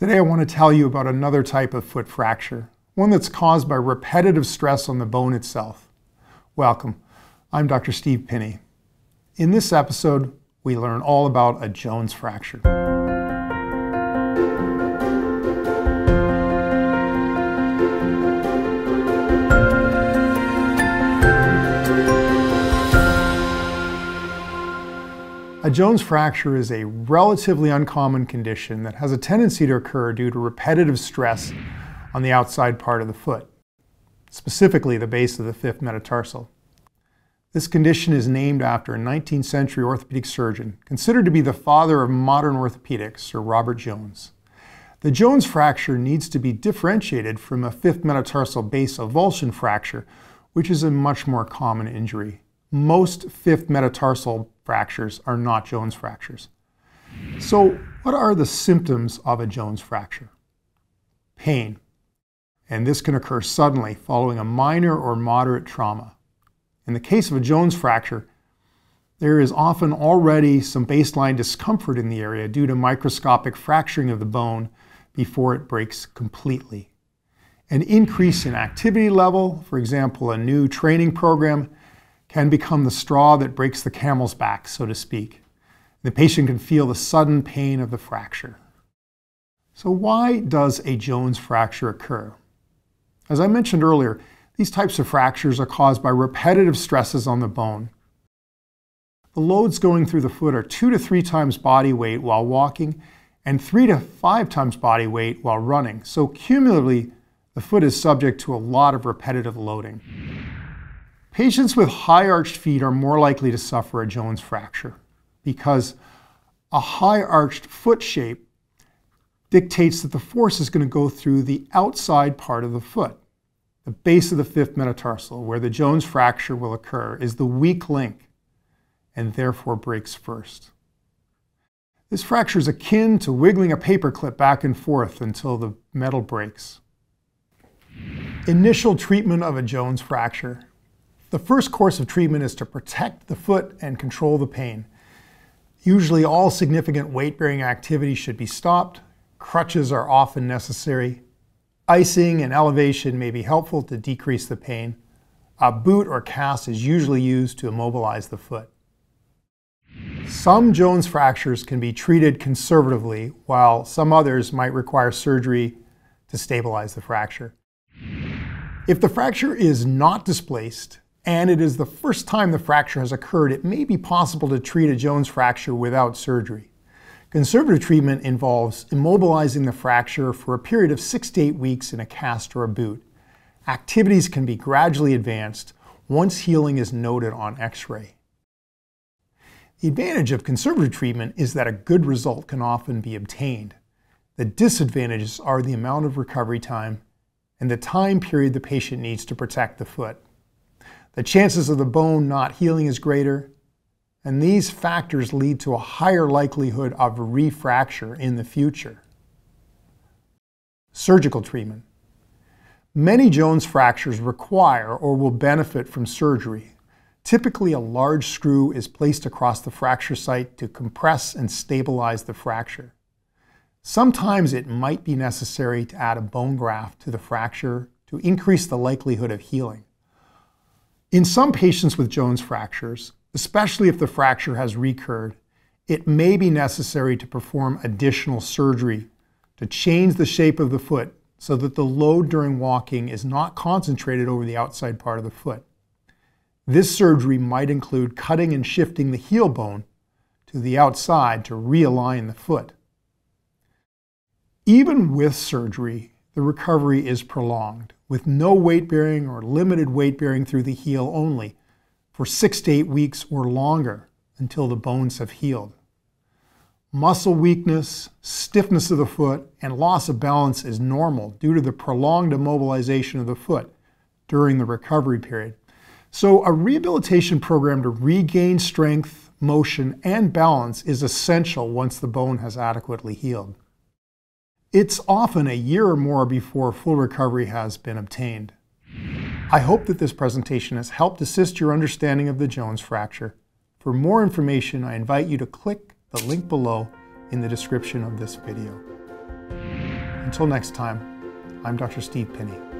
Today I want to tell you about another type of foot fracture, one that's caused by repetitive stress on the bone itself. Welcome, I'm Dr. Steve Pinney. In this episode, we learn all about a Jones fracture. Jones fracture is a relatively uncommon condition that has a tendency to occur due to repetitive stress on the outside part of the foot, specifically the base of the fifth metatarsal. This condition is named after a 19th century orthopedic surgeon, considered to be the father of modern orthopedics, Sir Robert Jones. The Jones fracture needs to be differentiated from a fifth metatarsal base avulsion fracture, which is a much more common injury. Most fifth metatarsal fractures are not Jones fractures. So, what are the symptoms of a Jones fracture? Pain. And this can occur suddenly following a minor or moderate trauma. In the case of a Jones fracture, there is often already some baseline discomfort in the area due to microscopic fracturing of the bone before it breaks completely. An increase in activity level, for example, a new training program, can become the straw that breaks the camel's back, so to speak. The patient can feel the sudden pain of the fracture. So, why does a Jones fracture occur? As I mentioned earlier, these types of fractures are caused by repetitive stresses on the bone. The loads going through the foot are two to three times body weight while walking and three to five times body weight while running. So, cumulatively, the foot is subject to a lot of repetitive loading. Patients with high arched feet are more likely to suffer a Jones fracture because a high arched foot shape dictates that the force is going to go through the outside part of the foot. The base of the fifth metatarsal, where the Jones fracture will occur, is the weak link and therefore breaks first. This fracture is akin to wiggling a paperclip back and forth until the metal breaks. Initial treatment of a Jones fracture the first course of treatment is to protect the foot and control the pain. Usually all significant weight-bearing activity should be stopped. Crutches are often necessary. Icing and elevation may be helpful to decrease the pain. A boot or cast is usually used to immobilize the foot. Some Jones fractures can be treated conservatively, while some others might require surgery to stabilize the fracture. If the fracture is not displaced, and it is the first time the fracture has occurred, it may be possible to treat a Jones fracture without surgery. Conservative treatment involves immobilizing the fracture for a period of six to eight weeks in a cast or a boot. Activities can be gradually advanced once healing is noted on x-ray. The advantage of conservative treatment is that a good result can often be obtained. The disadvantages are the amount of recovery time and the time period the patient needs to protect the foot the chances of the bone not healing is greater, and these factors lead to a higher likelihood of refracture in the future. Surgical treatment. Many Jones fractures require or will benefit from surgery. Typically, a large screw is placed across the fracture site to compress and stabilize the fracture. Sometimes it might be necessary to add a bone graft to the fracture to increase the likelihood of healing. In some patients with Jones fractures, especially if the fracture has recurred, it may be necessary to perform additional surgery to change the shape of the foot so that the load during walking is not concentrated over the outside part of the foot. This surgery might include cutting and shifting the heel bone to the outside to realign the foot. Even with surgery, the recovery is prolonged, with no weight bearing or limited weight bearing through the heel only for six to eight weeks or longer until the bones have healed. Muscle weakness, stiffness of the foot, and loss of balance is normal due to the prolonged immobilization of the foot during the recovery period. So, a rehabilitation program to regain strength, motion, and balance is essential once the bone has adequately healed. It's often a year or more before full recovery has been obtained. I hope that this presentation has helped assist your understanding of the Jones fracture. For more information, I invite you to click the link below in the description of this video. Until next time, I'm Dr. Steve Pinney.